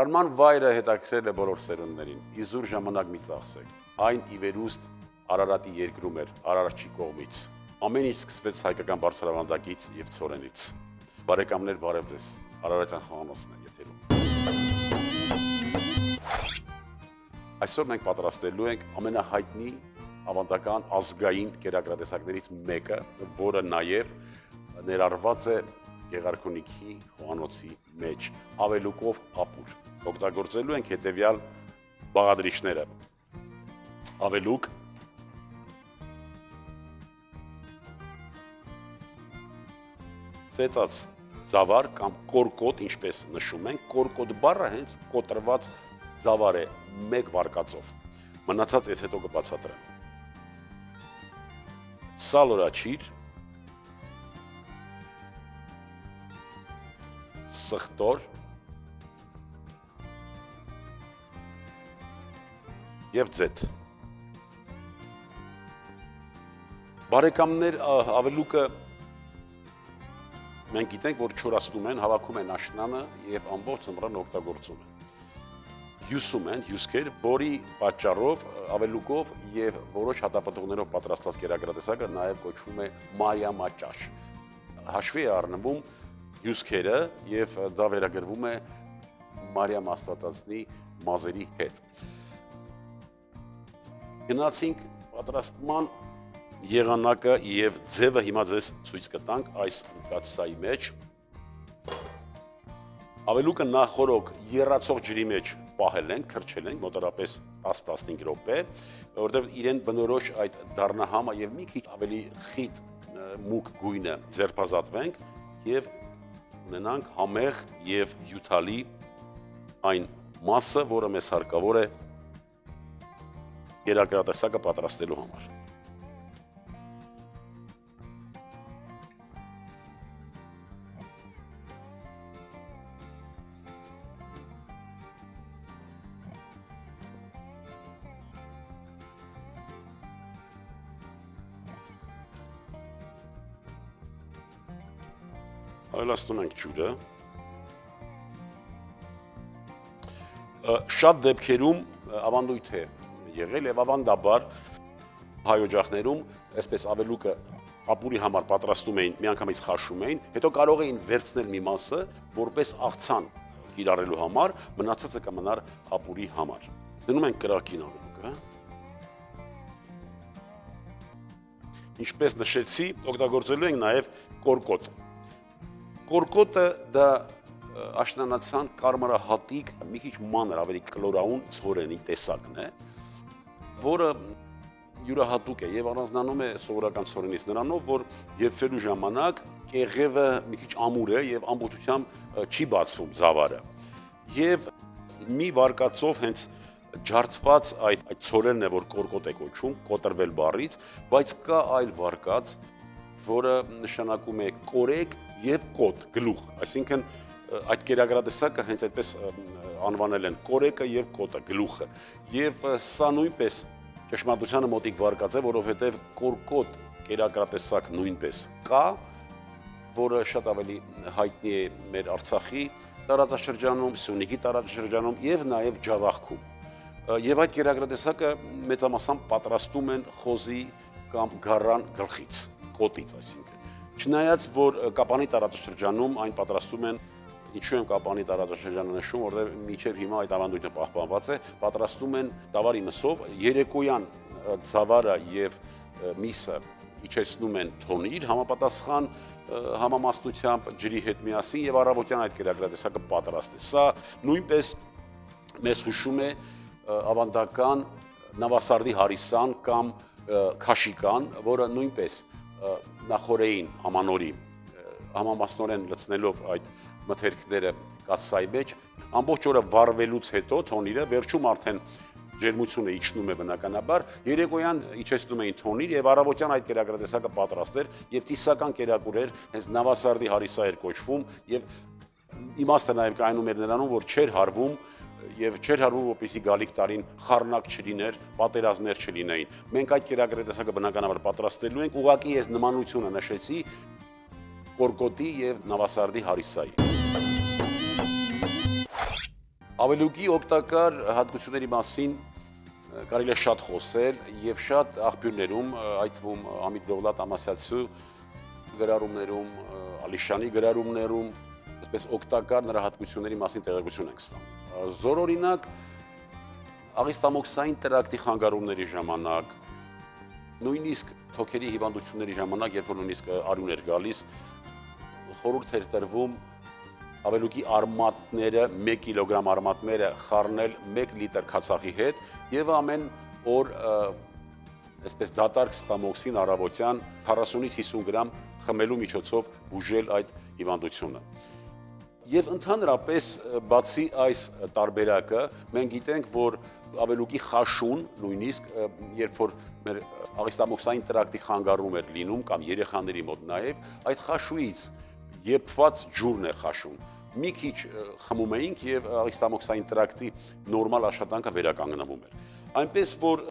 Արարման վայրը հետաքրել է բոլոր սերունդներին։ Իզուր ժամանակ մի ծախսեք։ Այն ի վերուստ Արարատի երկրում էր Արարչի կողմից։ Ամեն ինչ սկսվեց հայկական բարձրավանդակից եւ ծորենից։ Բարեկամներ, բարև ձեզ։ Արարատյան խոհանոցն է եթերում։ Այսօր մենք պատրաստելու ենք ամենահայտնի ավանդական ազգային կերակրատեսակներից մեկը, որը նաև ներառված է Գեղարքունիքի խոհանոցի մեջ ավելուկով ապուր։ Օգտագործելու ենք հետևյալ բաղադրիչները։ Ավելուկ ծեծած ծավար կամ կորկոտ, ինչպես նշում ենք, կորկոտ բառը հենց կոտրված ծավար է մեկ վարկածով։ Մնացած ես հետո կբացատրեմ։ Սալորաչիր սխտոր եւ ձեթ Բարեկամներ ավելուկը Մենք գիտենք, որ չորացնում են, հավաքում են աշնանը եւ ամբողջ ծմրան օգտագործում են։ Հյուսում են հյուսքեր, որի պատճառով ավելուկով եւ որոշ հատապտուղներով պատրաստված կերակրատեսակը նաեւ կոչվում է մայամաճաշ։ Հաշվի է առնվում հյուսքերը եւ դա վերագրվում է Մարիամ Աստվածածնի մազերի հետ։ Գնացինք պատրաստման եղանակը եւ ձևը հիմա ձեզ ցույց կտանք այս կացսայի մեջ։ Ավելուկը նախորոք երացող ջրի մեջ պահել ենք, քրչել ենք մոտարապես 10-15 րոպե, որովհետև իրեն բնորոշ այդ դառնահամը եւ մի քիչ ավելի խիտ մուկ գույնը ձերբազատվենք եւ ունենանք համեղ եւ հյութալի այն մասը, որը մեզ հարկավոր է երակրատեսակը պատրաստելու համար։ ավելացնում ենք ջուրը։ Շատ դեպքերում ավանդույթ է եղել եւ ավանդաբար հայօջախներում այսպես ավելուկը ապուրի համար պատրաստում էին, միանգամից խաշում էին, հետո կարող էին վերցնել մի մասը որպես աղցան կիրառելու համար, մնացածը կմնար ապուրի համար։ Դնում են կրակին ավելուկը։ Ինչպես նշեցի, օգտագործելու ենք նաև կորկոտ Կորկոտը դա աշնանացան կարմրահատիկ, մի քիչ մանր, ավելի կլորաուն ցորենի տեսակն է, որը յուրահատուկ է եւ առանձնանում է սովորական ցորենից նրանով, որ եփվելու ժամանակ կեղևը մի քիչ ամուր է եւ ամբողջությամբ չի բացվում զավարը։ Եվ մի վարկածով հենց ջարդված այդ այդ ցորենն է, որ կորկոտ է կոչում, կոտրվել բառից, բայց կա այլ վարկած, որը նշանակում է կորեկ եւ կոտ, գլուխ, այսինքն այդ կերակրատեսակը հենց այդպես անվանել են կորեկը եւ կոտը, գլուխը։ Եվ սա նույնպես ճշմարտությանը մոտիկ վարկած է, որովհետեւ կորկոտ կերակրատեսակ նույնպես կա, որը շատ ավելի հայտնի է մեր Արցախի տարածաշրջանում, Սյունիքի տարածաշրջանում եւ նաեւ Ջավախքում։ Եվ այդ կերակրատեսակը մեծամասամբ պատրաստում են խոզի կամ գառան գլխից, կոտից, այսինքն Չնայած որ Կապանի տարածաշրջանում այն պատրաստում են ինչու եմ Կապանի տարածաշրջանը նշում, որտեղ միջև հիմա այդ ավանդույթը պահպանված է, պատրաստում են տավարի մսով երեկոյան ցավարը եւ միսը իջեցնում են թոնիր համապատասխան համամասնությամբ ջրի հետ միասին եւ առավոտյան այդ կերակրատեսակը պատրաստ է։ Սա նույնպես մեզ հուշում է ավանդական նավասարդի հարիսան կամ քաշիկան, որը նույնպես նախորեին ամանորի համամասնորեն լցնելով այդ մթերքները կացսայի մեջ ամբողջ օրը վառվելուց հետո թոնիրը վերջում արդեն ջերմությունը իջնում է բնականաբար երեկոյան իջեցնում էին թոնիր եւ առավոտյան այդ կերակրատեսակը պատրաստ էր եւ տիսական կերակուր էր հենց նավասարդի հարիսա էր կոչվում եւ իմաստը նաեւ կայանում էր նրանում որ չեր հարվում եւ չէր հարվում որպեսի գալիք տարին խառնակ չլիներ, պատերազմներ չլինեին։ Մենք այդ կերակրետեսակը բնականաբար պատրաստելու ենք, ուղղակի ես նմանությունը նշեցի կորկոտի եւ նավասարդի հարիսայի։ Ավելուկի օգտակար հատկությունների մասին կարելի է շատ խոսել եւ շատ աղբյուրներում, այդ թվում Ամիդ Դովլատ Ամասյացու գրառումներում, Ալիշանի գրառումներում, այսպես օգտակար նրա հատկությունների մասին տեղեկություն ենք ստանում։ Զորօրինակ աղիստամոքսային տրակտի խանգարումների ժամանակ, նույնիսկ թոքերի հիվանդությունների ժամանակ, երբ որ նույնիսկ արյուն էր գալիս, խորհուրդ էր տրվում ավելուկի արմատները 1 կիլոգրամ արմատները խառնել 1 լիտր քացախի հետ եւ ամեն օր այսպես դատարկ ստամոքսին առավոտյան 40-ից 50 գրամ խմելու միջոցով բուժել այդ հիվանդությունը։ Եվ ընդհանրապես բացի այս տարբերակը, մենք գիտենք, որ ավելուկի խաշուն, նույնիսկ երբ որ մեր աղիստամոքսային տրակտի խանգարում էր լինում կամ երեխաների մոտ նաև, այդ խաշուից եփված ջուրն է խաշուն մի քիչ խմում էինք եւ աղիստամոքսային տրակտի նորմալ աշխատանքը վերականգնվում էր։ Այնպես որ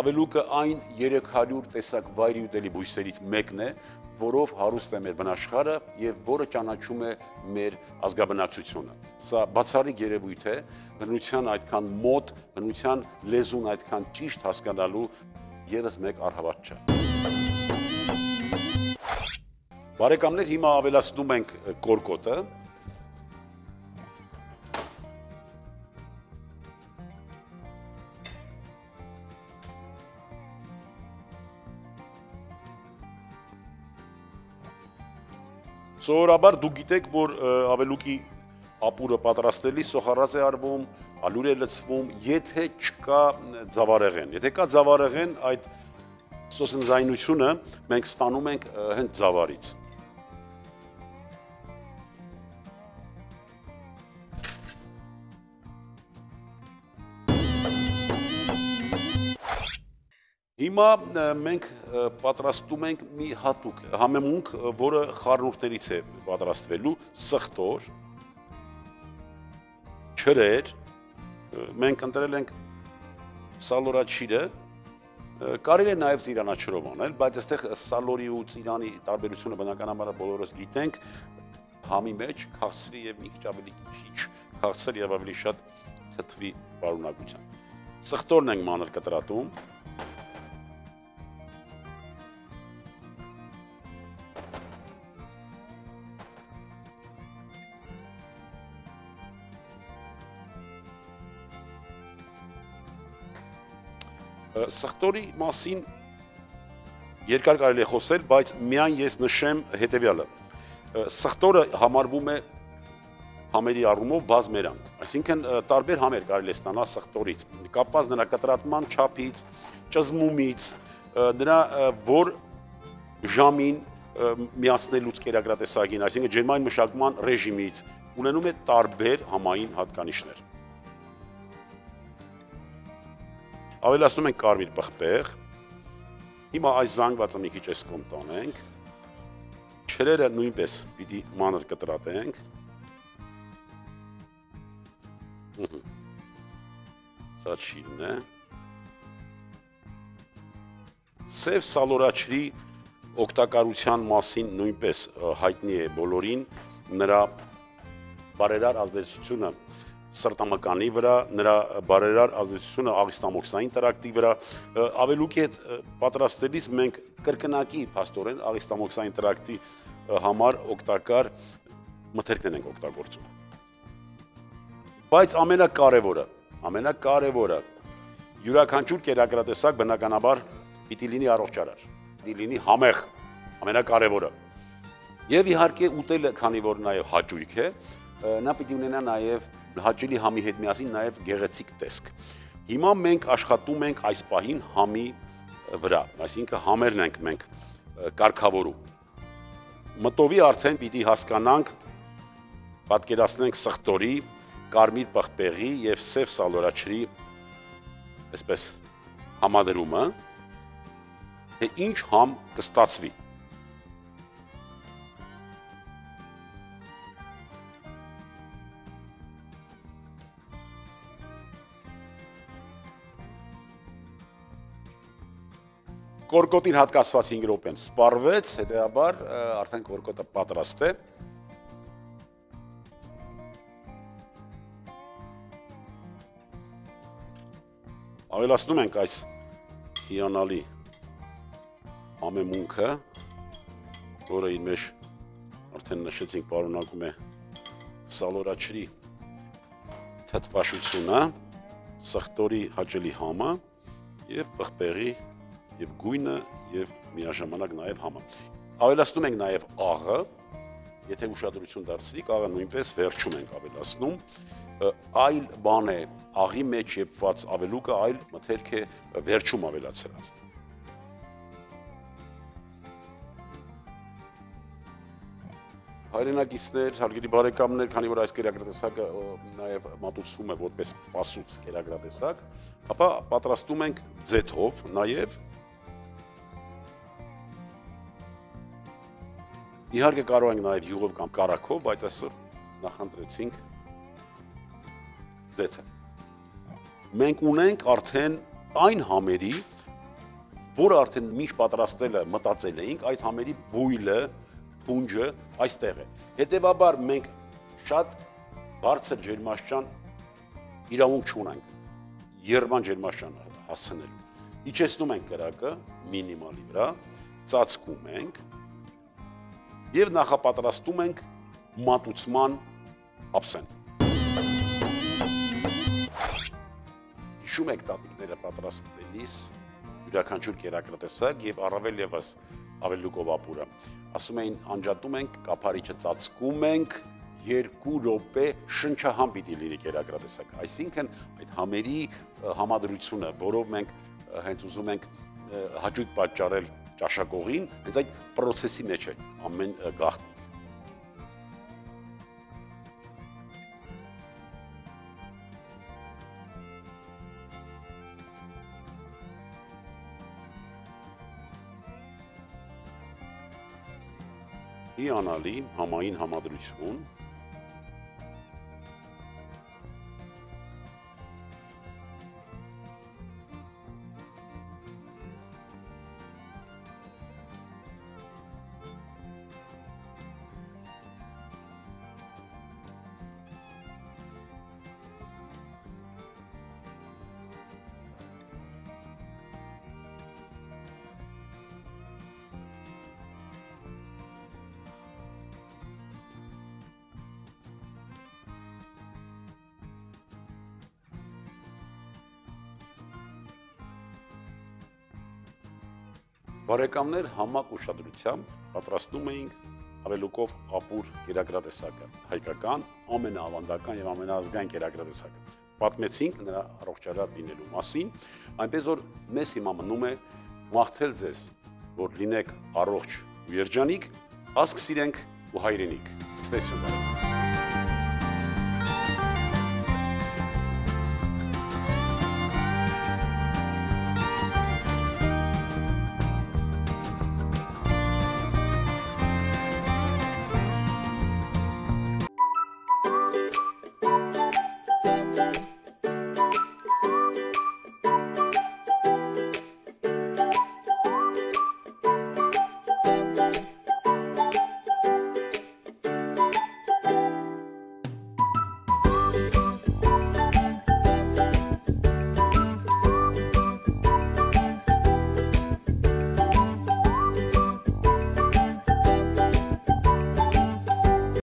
ավելուկը այն 300 տեսակ վայրի ուտելի բույսերից մեկն է, որով հարուստ է մեր բնաշխարը եւ որը ճանաչում է մեր ազգաբնակչությունը։ Սա բացառիկ երևույթ է, բնության այդքան մոտ, բնության լեզուն այդքան ճիշտ հասկանալու եւս մեկ առհավատ չէ։ Բարեկամներ, հիմա ավելացնում ենք կորկոտը, Սովորաբար դուք գիտեք, որ ավելուկի ապուրը պատրաստելի սոխառած է արվում, ալուր է լցվում, եթե չկա ձավարեղեն։ Եթե կա ձավարեղեն, այդ սոսնձայնությունը մենք ստանում ենք հենց ձավարից։ Հիմա մենք պատրաստում ենք մի հատուկ համեմունք, որը խառնուրդներից է պատրաստվելու, սխտոր, չրեր, մենք ընտրել ենք սալորաչիրը, կարելի է նաև ծիրանաչրով անել, բայց այստեղ սալորի ու ծիրանի տարբերությունը բնականաբար բոլորս գիտենք, համի մեջ քաղցրի եւ մի քիչ ավելի քիչ քաղցր եւ ավելի շատ թթվի բարունակությամբ։ Սխտորն ենք մանր կտրատում, Սխտորի մասին երկար կարելի է խոսել, բայց միայն ես նշեմ հետևյալը։ Սխտորը համարվում է համերի առումով բազմերանք։ Այսինքն տարբեր համեր կարելի է ստանալ սխտորից, կապված նրա կտրատման չափից, ճզմումից, նրա որ ժամին միացնելուց կերակրատեսագին, այսինքն ջերմային մշակման ռեժիմից ունենում է տարբեր համային հատկանիշներ։ Ավելացնում ենք կարմիր պղպեղ։ Հիմա այս զանգվածը մի քիչ էս կողմ տանենք։ Չրերը նույնպես պիտի մանր կտրատենք։ Սա չինն է։ Սև սալորաչրի օգտակարության մասին նույնպես հայտնի է բոլորին նրա բարերար ազդեցությունը սրտամկանի վրա, նրա բարերար ազդեցությունը աղիստամոքսային տրակտի վրա, ավելուկի հետ պատրաստելիս մենք կրկնակի փաստորեն աղիստամոքսային տրակտի համար օգտակար մթերքներ ենք օգտագործում։ Բայց ամենակարևորը, ամենակարևորը յուրաքանչյուր կերակրատեսակ բնականաբար պիտի լինի առողջարար, պիտի լինի համեղ, ամենակարևորը։ Եվ իհարկե ուտելը, քանի որ նաև հաճույք է, նա պիտի ունենա նաև հաճելի համի հետ միասին նաև գեղեցիկ տեսք։ Հիմա մենք աշխատում ենք այս պահին համի վրա, այսինքն համերն ենք մենք կարգավորում։ Մտովի արդեն պիտի հասկանանք, պատկերացնենք սխտորի, կարմիր պղպեղի եւ սև սալորաչրի այսպես համադրումը, թե ինչ համ կստացվի։ կորկոտին հատկացված 5 րոպեն սպառվեց, հետեւաբար արդեն կորկոտը պատրաստ է։ ավելացնում ենք այս հիանալի ամեմունքը, որը իր մեջ արդեն նշեցինք պարունակում է սալորաչրի թթվաշությունը, սխտորի հաճելի համը եւ պղպեղի եւ գույնը եւ միաժամանակ նաեւ համը։ Ավելացնում ենք նաեւ աղը, եթե ուշադրություն դարձրիք, աղը նույնպես վերջում ենք ավելացնում, այլ բան է աղի մեջ եփված ավելուկը, այլ մթերք է վերջում ավելացրած։ հայրենակիցներ, հարգելի բարեկամներ, քանի որ այս կերակրատեսակը նաև մատուցվում է որպես պասուց կերակրատեսակ, ապա պատրաստում ենք ձեթով նաև Իհարկե կարող ենք նաև յուղով կամ կարակով, բայց այսօր նախընտրեցինք ձեթը։ Մենք ունենք արդեն այն համերի, որը արդեն միշտ պատրաստելը մտածել էինք, այդ համերի բույլը, փունջը այստեղ է։ Հետևաբար մենք շատ բարձր ջերմաշճան իրավունք չունենք երման ջերմաշճան հասցնելու։ Իջեցնում ենք կրակը մինիմալի վրա, ծածկում ենք եւ նախապատրաստում ենք մատուցման ափսեն։ Հիշում եք տատիկները պատրաստելիս յուրաքանչյուր կերակրատեսակ եւ առավել եւս ավելուկով ապուրը։ Ասում էին անջատում ենք, կափարիչը ծածկում ենք, երկու րոպե շնչահամ պիտի լինի կերակրատեսակ։ Այսինքն այդ համերի համադրությունը, որով մենք հենց ուզում ենք հաճույք պատճառել ճաշակողին, հենց այդ process-ի մեջ է ամեն գաղթ հիանալի համային համադրություն Բարեկամներ համակ ուշադրությամբ պատրաստում էինք ավելուկով ապուր կերակրատեսակը, հայկական ամենաավանդական եւ ամենազգային կերակրատեսակը։ Պատմեցինք նրա առողջարար լինելու մասին, այնպես որ մեզ հիմա մնում է մաղթել ձեզ, որ լինեք առողջ ու երջանիկ, ասկ սիրենք ու հայրենիք։ բարեկամ։